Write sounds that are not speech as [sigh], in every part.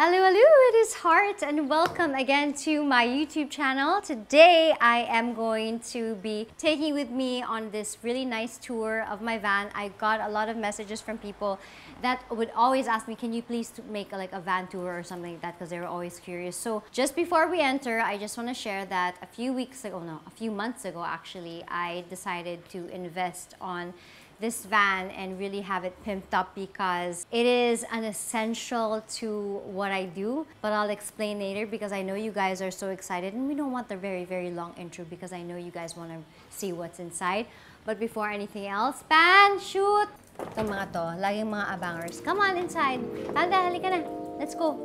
Hello, hello, it is Heart and welcome again to my YouTube channel. Today, I am going to be taking with me on this really nice tour of my van. I got a lot of messages from people that would always ask me, can you please make like a van tour or something like that because they were always curious. So just before we enter, I just want to share that a few weeks ago, no, a few months ago actually, I decided to invest on this van and really have it pimped up because it is an essential to what I do. But I'll explain later because I know you guys are so excited and we don't want the very, very long intro because I know you guys want to see what's inside. But before anything else, pan, shoot! Itong mga to, laging mga abangers. Come on inside. Panda, halika na. Let's go.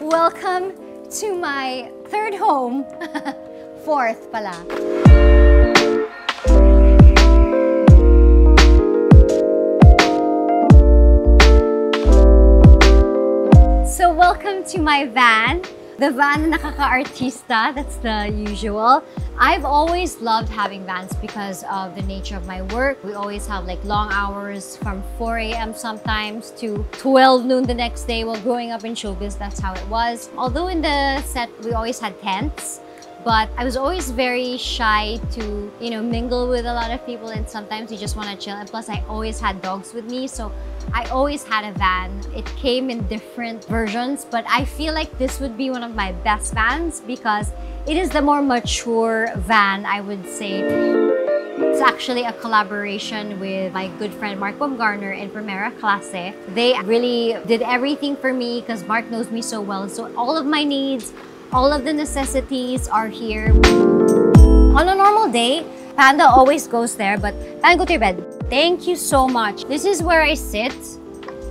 Welcome to my third home. [laughs] Fourth pala. To my van. The van na nakaka-artista, that's the usual. I've always loved having vans because of the nature of my work. We always have like long hours from 4 a.m. sometimes to 12 noon the next day. Well, growing up in showbiz, that's how it was. Although in the set, we always had tents, but I was always very shy to, you know, mingle with a lot of people and sometimes you just want to chill. And plus, I always had dogs with me, so I always had a van. It came in different versions, but I feel like this would be one of my best vans because it is the more mature van, I would say. It's actually a collaboration with my good friend Mark Bumgarner in Primera Klasse. They really did everything for me because Mark knows me so well. So all of my needs, all of the necessities are here. On a normal day, Panda always goes there, but Panda, go to your bed. Thank you so much. This is where I sit,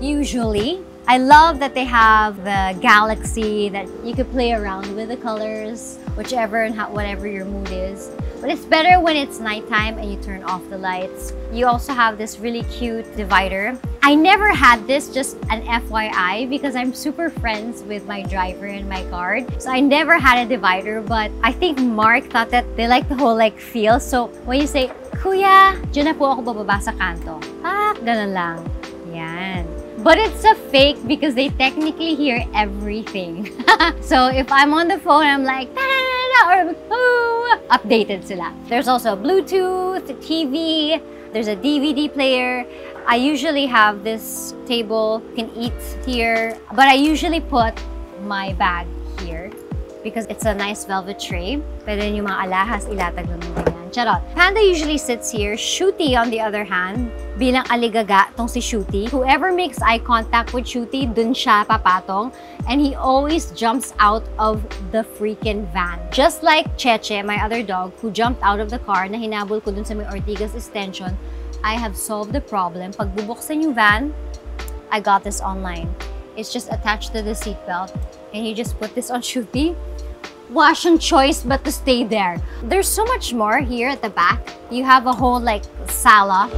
usually. I love that they have the galaxy that you could play around with the colors, whichever and whatever your mood is. But it's better when it's nighttime and you turn off the lights. You also have this really cute divider. I never had this, just an FYI, because I'm super friends with my driver and my guard. So I never had a divider, but I think Mark thought that they like the whole like feel. So when you say, Kuya, dyan na po ako bababa sa kanto. Ah, ganun lang. Yan. But it's a fake because they technically hear everything. [laughs] so if I'm on the phone, I'm like, or oh, updated sila. There's also a Bluetooth, TV, there's a DVD player. I usually have this table, you can eat here, but I usually put my bag here because it's a nice velvet tray. Pwede yung mga alahas ilatag lang. Charot. Panda usually sits here. Shooty, on the other hand, bilang aligaga tong si Shooty. Whoever makes eye contact with Shooty, dun siya papatong. And he always jumps out of the freaking van. Just like Cheche, my other dog, who jumped out of the car na hinabol ko dun sa may Ortigas extension, I have solved the problem. Pag bubuksan yung van, I got this online. It's just attached to the seatbelt. And you just put this on Shooty wasn't choice but to stay there. There's so much more here at the back. You have a whole like sala.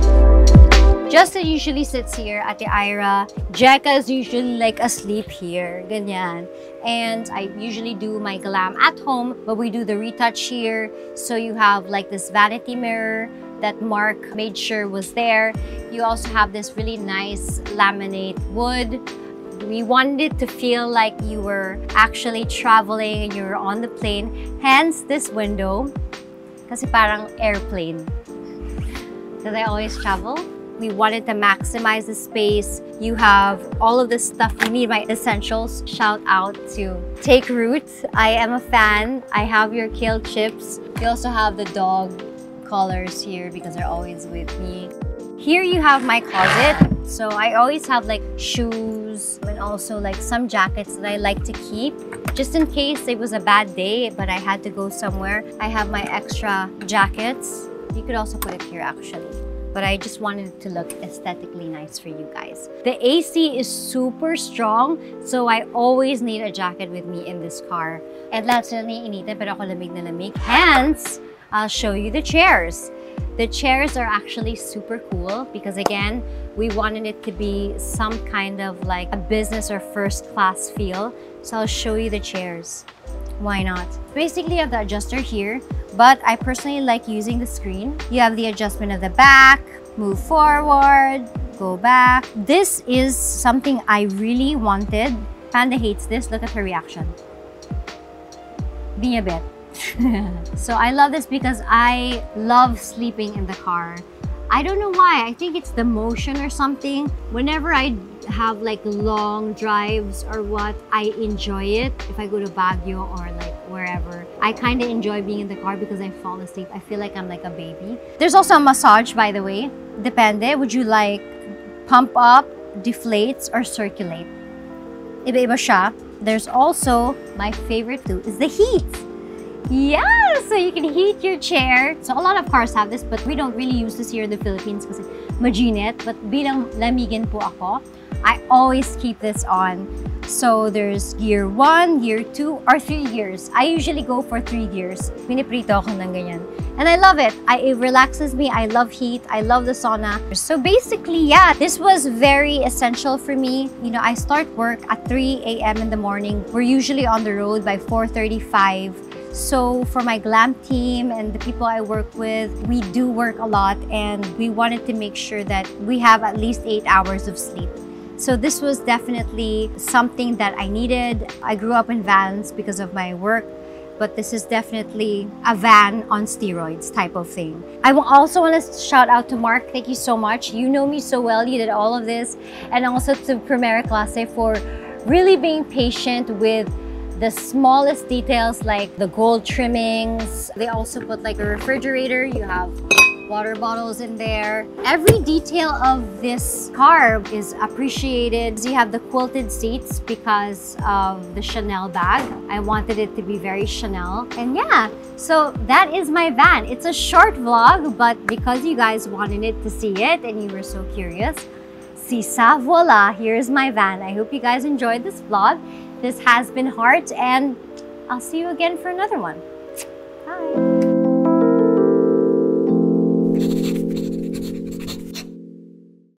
Justin usually sits here at the Ira. Jekka is usually like asleep here, ganyan. And I usually do my glam at home, but we do the retouch here. So you have like this vanity mirror that Mark made sure was there. You also have this really nice laminate wood we wanted to feel like you were actually traveling and you were on the plane. Hence, this window. Kasi parang airplane. Because I always travel. We wanted to maximize the space. You have all of the stuff you need, my essentials. Shout out to Take Root. I am a fan. I have your kale chips. You also have the dog collars here because they're always with me. Here you have my closet. So I always have like shoes and also like some jackets that I like to keep just in case it was a bad day but I had to go somewhere. I have my extra jackets. You could also put it here actually. But I just wanted it to look aesthetically nice for you guys. The AC is super strong, so I always need a jacket with me in this car. And lahat sila naiinitan pero ako lamig na lamig. Hence, I'll show you the chairs. The chairs are actually super cool because again, we wanted it to be some kind of like a business or first class feel. So I'll show you the chairs. Why not? Basically, you have the adjuster here, but I personally like using the screen. You have the adjustment of the back, move forward, go back. This is something I really wanted Panda hates this. Look at her reaction. Bit. [laughs] so I love this because I love sleeping in the car. I don't know why. I think it's the motion or something. Whenever I have like long drives or what, I enjoy it. If I go to Baguio or like wherever, I kind of enjoy being in the car because I fall asleep. I feel like I'm like a baby. There's also a massage, by the way. Depende. Would you like pump up, deflates, or circulate? Iba-iba siya. There's also, my favorite too, is the heat. Yeah, so you can heat your chair. So a lot of cars have this, but we don't really use this here in the Philippines kasi majinit. But bilang lamigin po ako, I always keep this on. So there's gear 1, gear 2, or 3 gears. I usually go for 3 gears. Piniprito ako ng ganyan. And I love it. I, it relaxes me. I love heat. I love the sauna. So basically, yeah, this was very essential for me. You know, I start work at 3 a.m. in the morning. We're usually on the road by 4.35. So for my glam team and the people I work with, we do work a lot and we wanted to make sure that we have at least eight hours of sleep. So this was definitely something that I needed. I grew up in vans because of my work, but this is definitely a van on steroids type of thing. I also want to shout out to Mark. Thank you so much. You know me so well. You did all of this. And also to Primera Klasse for really being patient with the smallest details like the gold trimmings. They also put like a refrigerator. You have water bottles in there. Every detail of this car is appreciated. You have the quilted seats because of the Chanel bag. I wanted it to be very Chanel. And yeah, so that is my van. It's a short vlog, but because you guys wanted it to see it and you were so curious, si sa voila, here's my van. I hope you guys enjoyed this vlog. This has been Heart, and I'll see you again for another one. Bye.